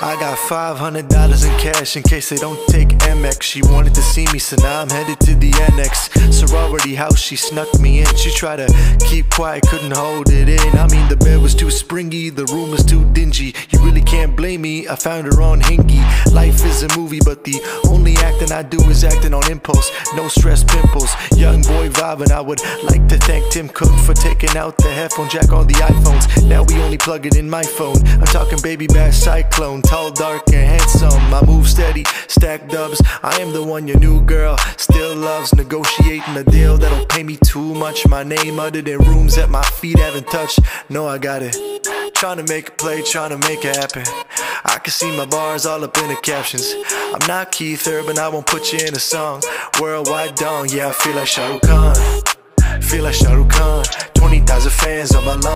I got $500 in cash in case they don't take Amex. She wanted to see me, so now I'm headed to the annex. Sorority house, she snuck me in. She tried to keep quiet, couldn't hold it in. I mean, the bed was too springy, the room was too dingy. You really can't blame me, I found her on Hingy. Life is a movie, but the acting I do is acting on impulse. No stress pimples, young boy vibing. I would like to thank Tim Cook for taking out the headphone jack on the iPhones. Now we only plug it in my phone. I'm talking baby bash cyclone, tall, dark, and handsome. I move steady, stack dubs. I am the one your new girl still loves. Negotiating a deal that'll pay me too much. My name uttered in rooms that my feet haven't touched. No, I got it. Trying to make a play, trying to make it happen. I can see my bars all up in the captions. I'm not Keith Urban, I won't put you in a song. Worldwide dong, yeah, I feel like Shah Rukh Khan. Feel like Shah Rukh Khan. 20,000 fans on my lawn.